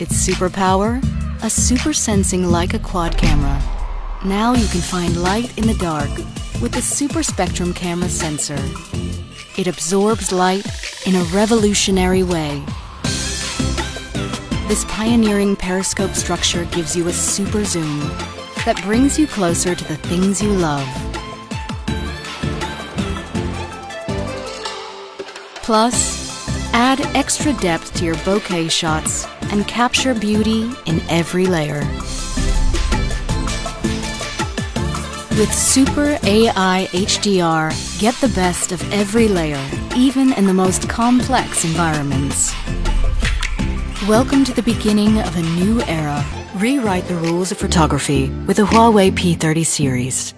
Its superpower? A super sensing Leica quad camera. Now you can find light in the dark with the Super Spectrum camera sensor. It absorbs light in a revolutionary way. This pioneering periscope structure gives you a super zoom that brings you closer to the things you love. Plus, add extra depth to your bokeh shots and capture beauty in every layer. With Super AI HDR, get the best of every layer, even in the most complex environments. Welcome to the beginning of a new era. Rewrite the rules of photography with the Huawei P30 series.